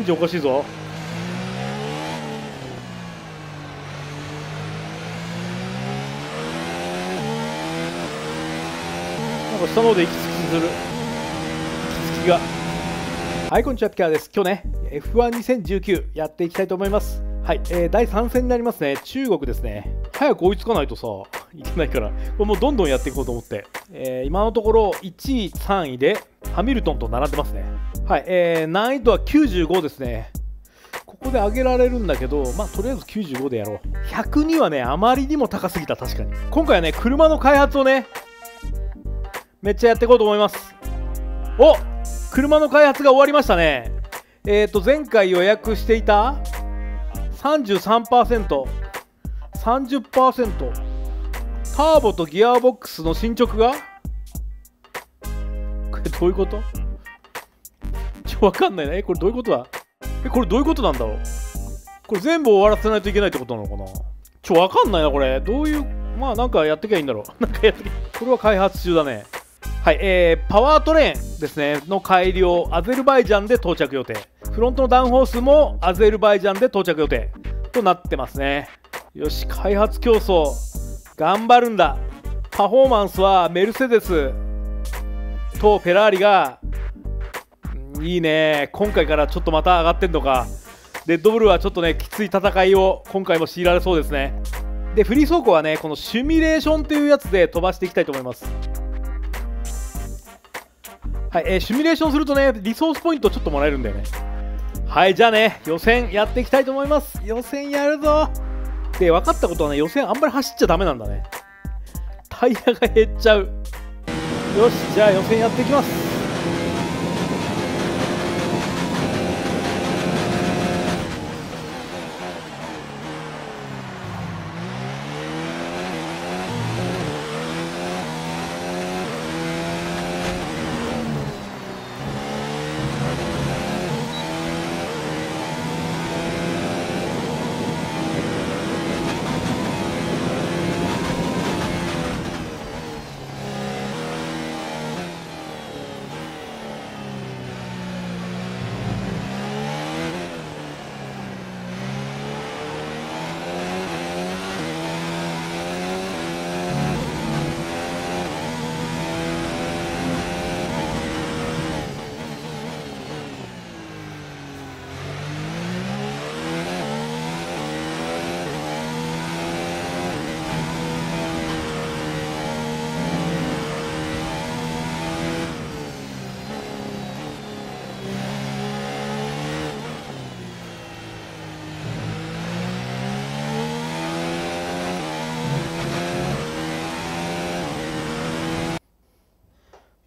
ンジおかしいぞなんか下の方で息つきする息つきがはいこんにちはピカーです今日ね F12019 やっていきたいと思います。はい、えー、第3戦になりますね。中国ですね。早く追いつかないとさ。いけないから。これもうどんどんやっていこうと思って、えー、今のところ1位3位でハミルトンと並んでますねはい、えー、難易度は95ですねここで上げられるんだけど、まあ、とりあえず95でやろう。102はね、あまりにも高すぎた、確かに。今回はね、車の開発をね、めっちゃやっていこうと思います。お車の開発が終わりましたね。えっ、ー、と、前回予約していた33%、30%、ターボとギアボックスの進捗がれ どういうこと？ちょ、わかんないな。え、これどういうことだ？え、これどういうことなんだろう？これ全部終わらせないといけないってことなのかな？ちょ、わかんないな、これ。どういう、まあなんかやってきゃいいんだろう。なんかやってきこれは開発中だね。はい、えー、パワートレーンですね、の改良、アゼルバイジャンで到着予定。フロントのダウンホースもアゼルバイジャンで到着予定となってますね。よし、開発競争、頑張るんだ。パフォーマンスはメルセデスとフェラーリが、いいね、今回からちょっとまた上がってんのか。レッドブルはちょっとね、きつい戦いを今回も強いられそうですね。で、フリー走行はね、このシミュレーションというやつで飛ばしていきたいと思います。はい、えー、シミュレーションするとね、リソースポイントちょっともらえるんだよね。はい、じゃあね、予選やっていきたいと思います。予選やるぞで、分かったことはね、予選あんまり走っちゃダメなんだね。タイヤが減っちゃう。よし、じゃあ予選やっていきます。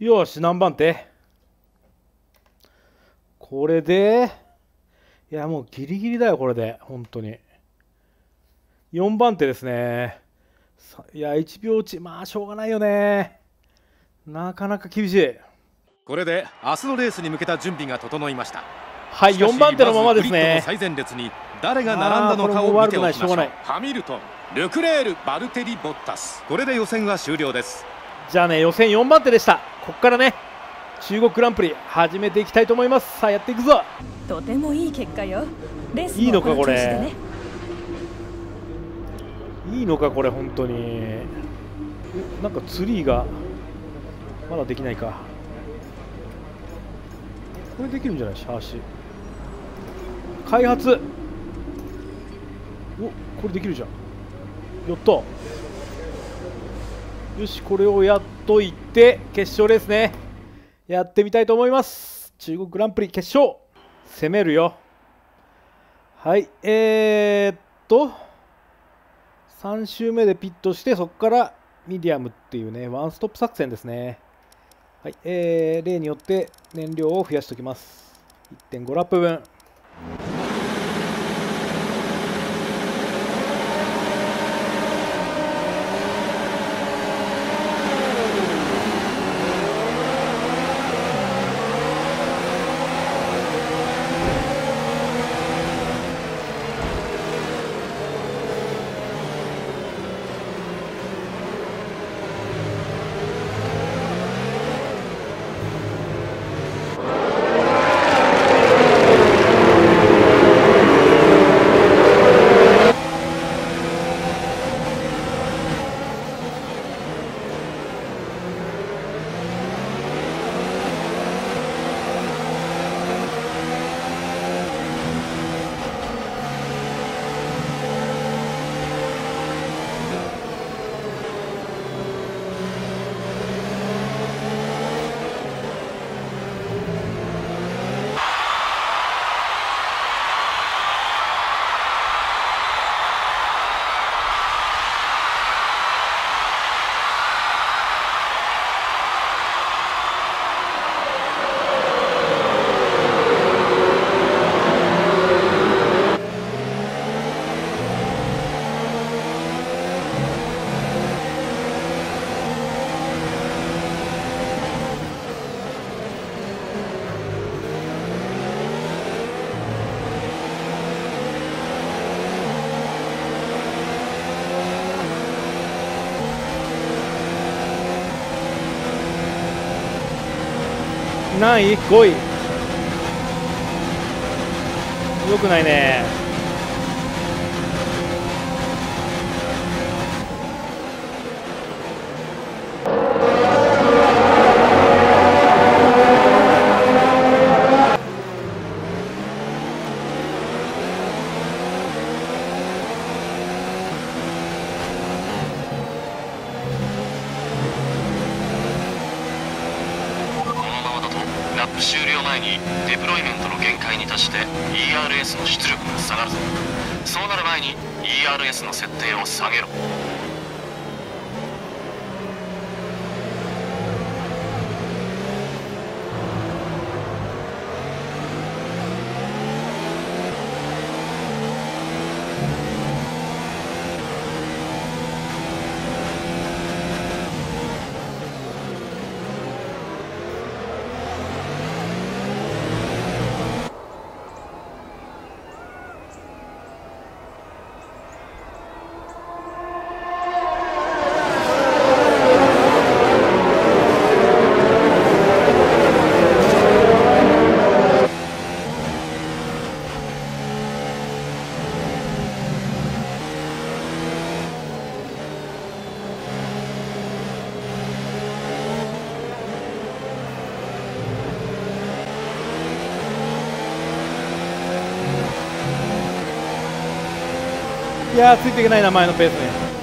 よし、何番手？これで、いや、もうギリギリだよ、これで、本当に。4番手ですね。いや、1秒落ち、まあ、しょうがないよね。なかなか厳しい。これで明日のレースに向けた準備が整いました。はい、4番手のままですね。最前列に誰が並んだのかを見ておきましょう。ハミルトン、ルクレール、バルテリ・ボッタス。これで予選は終了です。じゃあね、予選4番手でした。ここからね、中国グランプリ始めていきたいと思います。さあ、やっていくぞ。とてもいい結果よ。レースいいのか、これ。ね、いいのか、これ、本当に。なんかツリーがまだできないか。これできるんじゃない？シャーシ。開発。おこれできるじゃん。やった。よしこれをやっといて決勝レースね。やってみたいと思います。中国グランプリ決勝攻めるよ。はいえー、っと3周目でピットしてそこからミディアムっていうねワンストップ作戦ですね。はいえー、例によって燃料を増やしておきます。1.5ラップ分。何位 ?5 位よくないねいやついていけないな前のペースに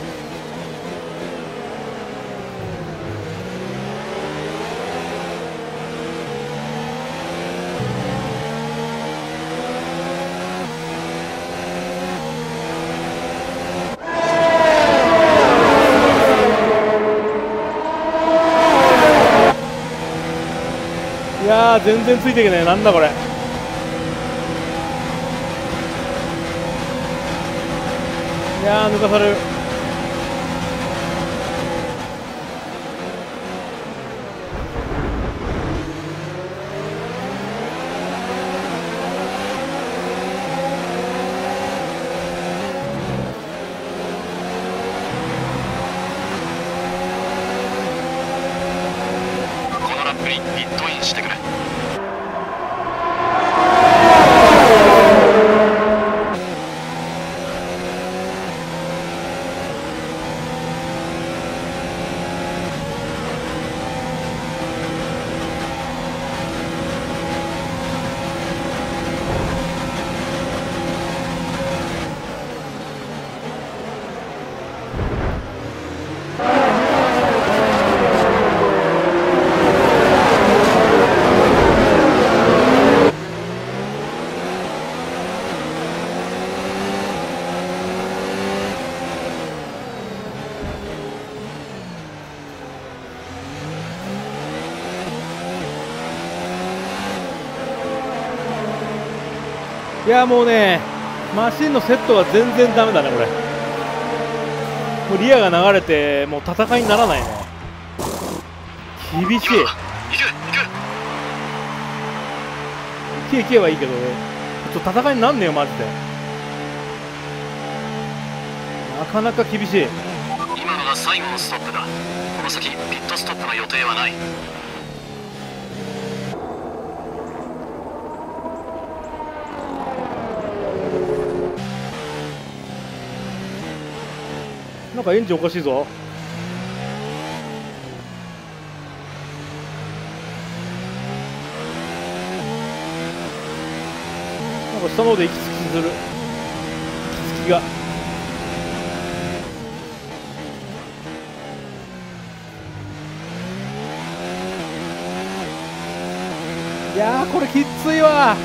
いや全然ついていけない。なんだこれ。や抜かされいやもうねマシンのセットが全然だめだねこれ。もうリアが流れてもう戦いにならないね。厳しい。行け行けはいいけどちょっと戦いになんねえよマジで。なかなか厳しい。今のが最後のストップだ。この先ピットストップの予定はない。なんかエンジンおかしいぞ。なんか下の方で息つきする。息つきが。いやこれきついわ。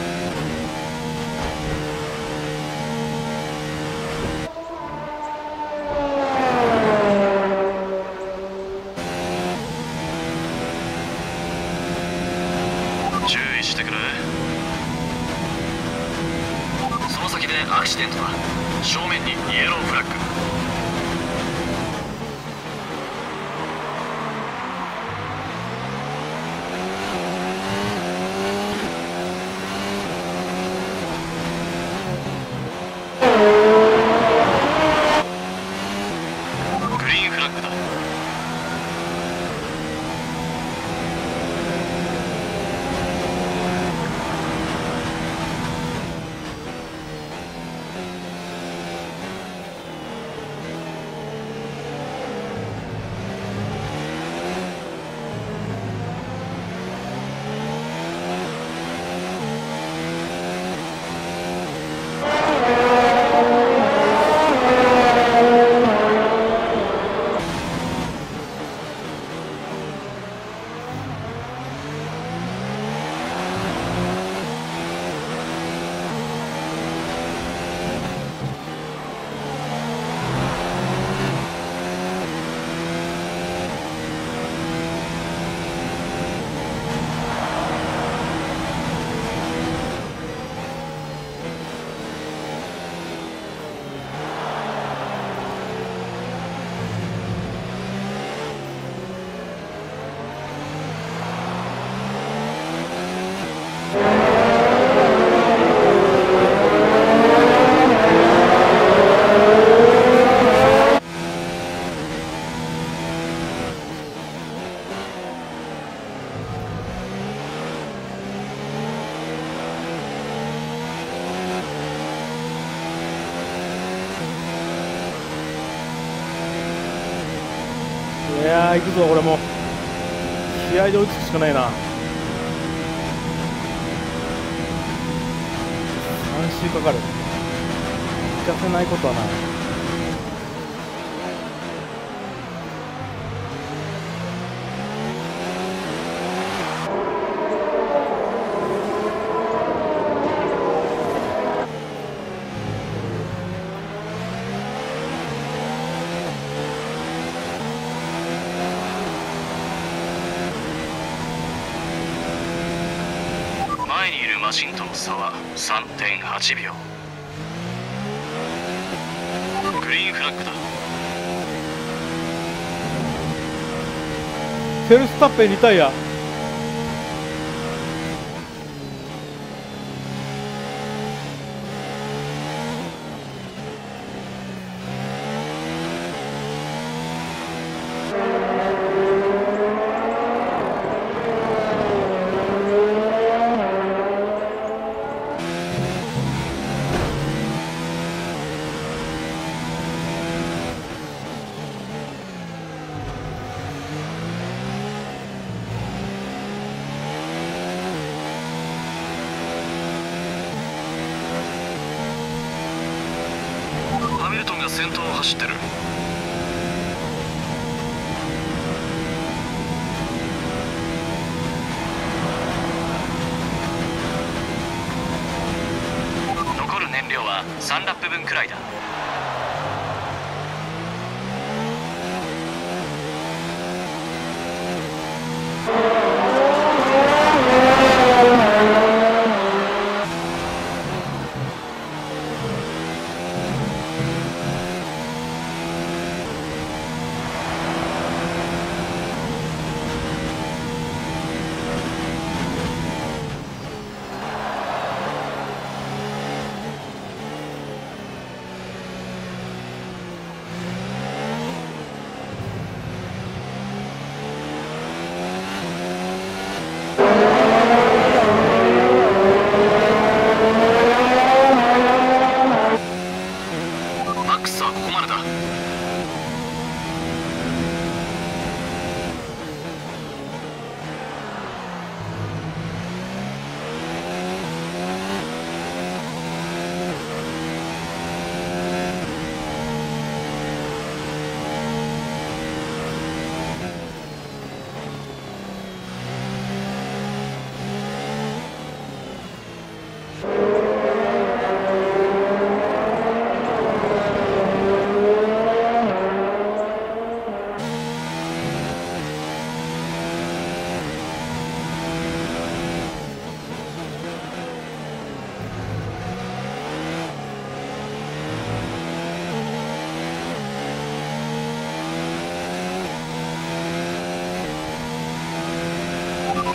行くぞ。これも気合で追いつくしかないな。3周かかる。行かせないことはない。マシンとの差は3.8秒。グリーンフラッグだ。フェルスタッペンリタイア。先頭を走ってる残る燃料は3ラップ分くらいだ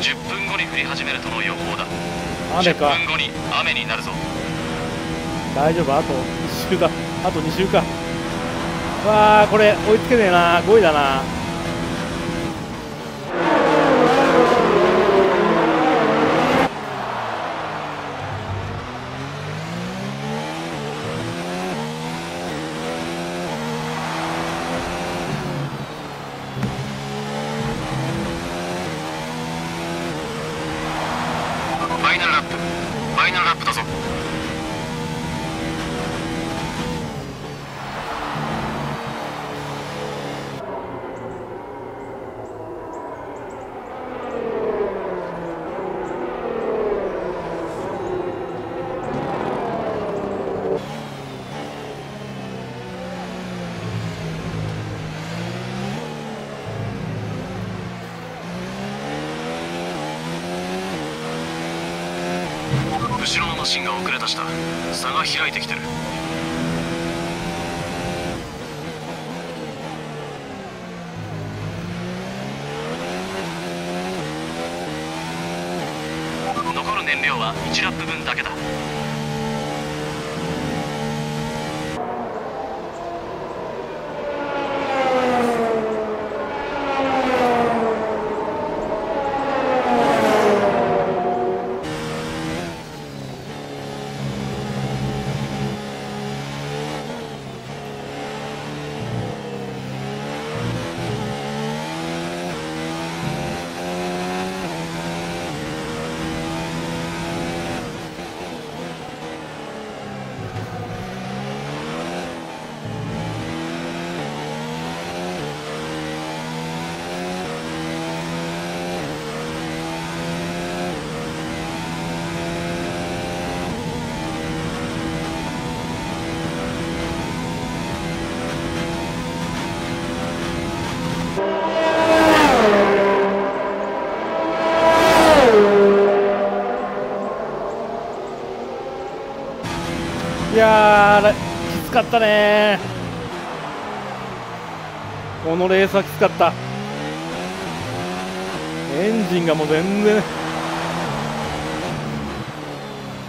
10分後に降り始めるとの予報だ。雨か。10分後に雨になるぞ。大丈夫？あと1週だ。あと2週か。わあこれ追いつけねえな。5位だな信が遅れ出した差が開いてきてる。残る燃料は1ラップ分だけだ。かったね。このレースはきつかった。エンジンがもう全然。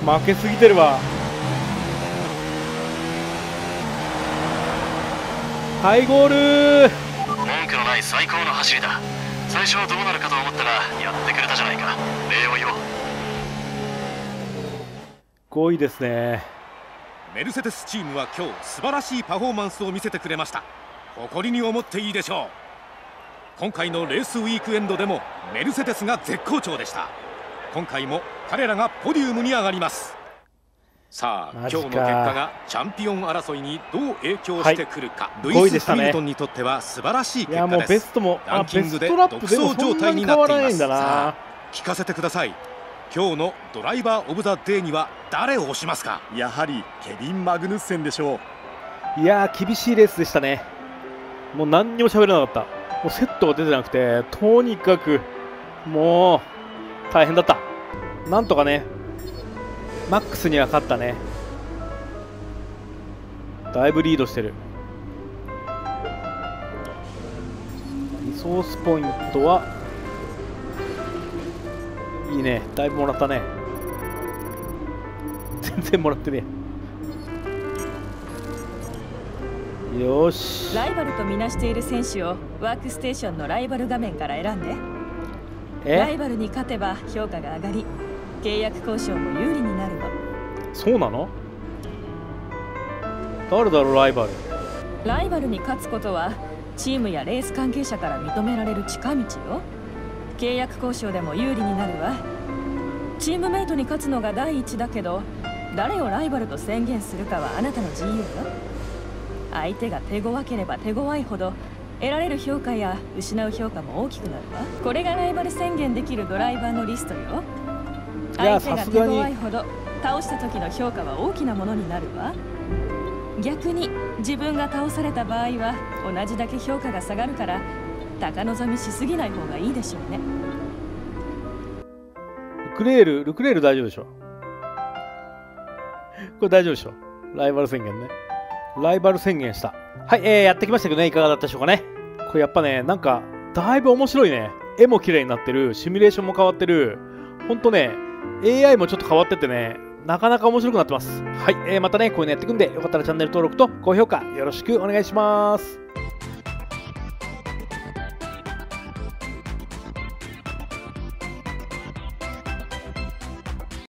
負けすぎてるわ。はいゴール。文句のない最高の走りだ。最初はどうなるかと思ったらやってくれたじゃないか。礼を言おう。5位ですねメルセデスチームは今日素晴らしいパフォーマンスを見せてくれました。誇りに思っていいでしょう。今回のレースウィークエンドでもメルセデスが絶好調でした。今回も彼らがポデュームに上がります。さあ今日の結果がチャンピオン争いにどう影響してくるか、はい、ルイス・ハミルトンにとっては素晴らしい結果です。ベストもランキングで独走状態になっています。さあ聞かせてください今日のドライバー・オブ・ザ・デーには誰を押しますか？やはりケビン・マグヌッセンでしょう。いや厳しいレースでしたね。もう何にも喋れなかった。もうセットが出てなくてとにかくもう大変だった。なんとかねマックスには勝ったね。だいぶリードしてる。リソースポイントはいいね。だいぶもらったね。全然もらってねよし。ライバルとみなしている選手をワークステーションのライバル画面から選んで。ライバルに勝てば評価が上がり契約交渉も有利になるの。そうなの？誰だろうライバル？ライバルに勝つことはチームやレース関係者から認められる近道よ契約交渉でも有利になるわ。チームメイトに勝つのが第一だけど誰をライバルと宣言するかはあなたの自由よ。相手が手強ければ手強いほど得られる評価や失う評価も大きくなるわ。これがライバル宣言できるドライバーのリストよ。相手が手強いほど倒した時の評価は大きなものになるわ。逆に自分が倒された場合は同じだけ評価が下がるから高望みしすぎない方がいいでしょうね。ルクレールルクレール大丈夫でしょこれ大丈夫でしょライバル宣言ね。ライバル宣言した。はい、えー、やってきましたけどね。いかがだったでしょうかね？これやっぱねなんかだいぶ面白いね。絵も綺麗になってる。シミュレーションも変わってる。ほんとね AI もちょっと変わっててね、なかなか面白くなってます。はい、えー、またね、こういうのやっていくんで、よかったらチャンネル登録と高評価よろしくお願いします。